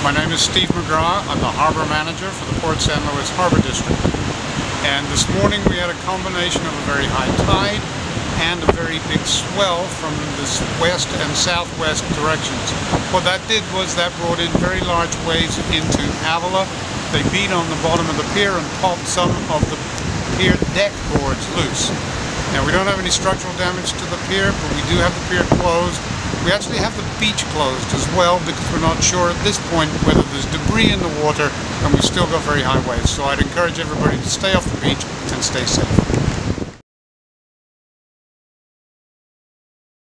My name is Steve McGrath. I'm the harbor manager for the Port San Luis Harbor District. And this morning we had a combination of a very high tide and a very big swell from the west and southwest directions. What that did was that brought in very large waves into Avila. They beat on the bottom of the pier and popped some of the pier deck boards loose. Now we don't have any structural damage to the pier, but we do have the pier closed we actually have the beach closed as well because we're not sure at this point whether there's debris in the water and we've still got very high waves. So I'd encourage everybody to stay off the beach and stay safe.